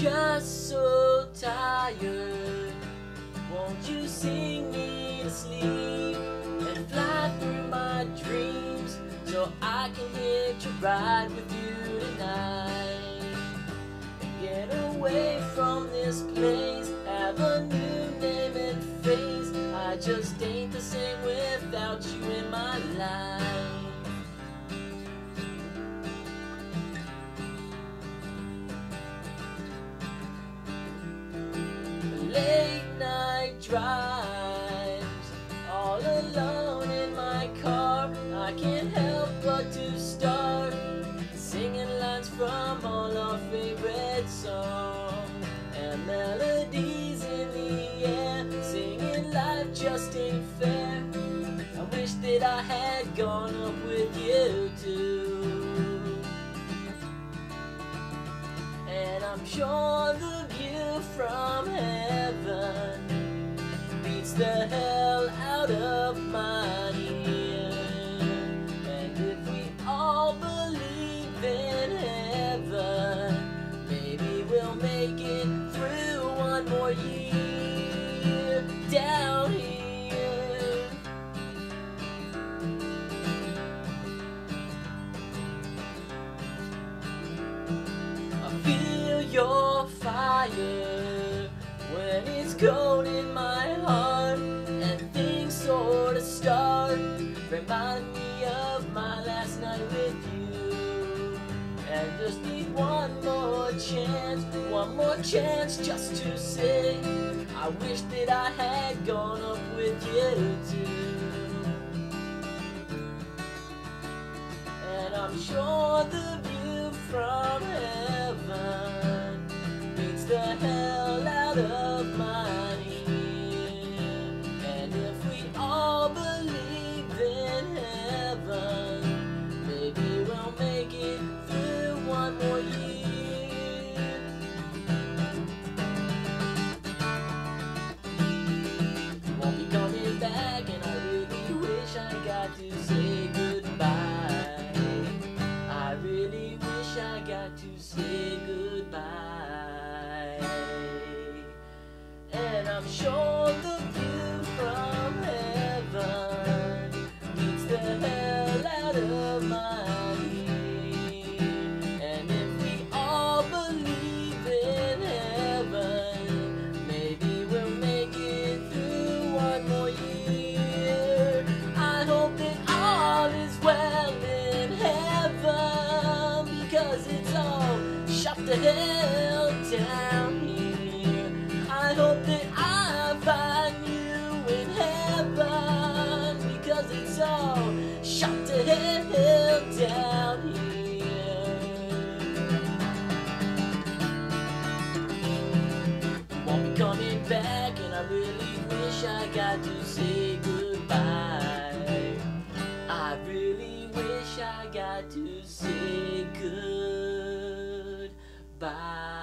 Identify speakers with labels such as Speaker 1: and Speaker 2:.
Speaker 1: just so tired. Won't you sing me to sleep and fly through my dreams so I can hitch a ride with you tonight? And get away from this place, have a new name and face. I just ain't the same without you in my life. From all our favorite songs and melodies in the air singing life just ain't fair. I wish that i had gone up with you too. And i'm sure the view from heaven beats the hell out of mine down here. I feel your fire when it's cold just need one more chance, one more chance just to say, I wish that I had gone up with you too. And I'm sure the view from heaven beats the hell out of I got to say goodbye. I really wish I got to say goodbye. And I'm sure the hell down here. I hope that I find you in heaven because it's all shut the hell down here. Won't be coming back, and I really wish I got to say Ah.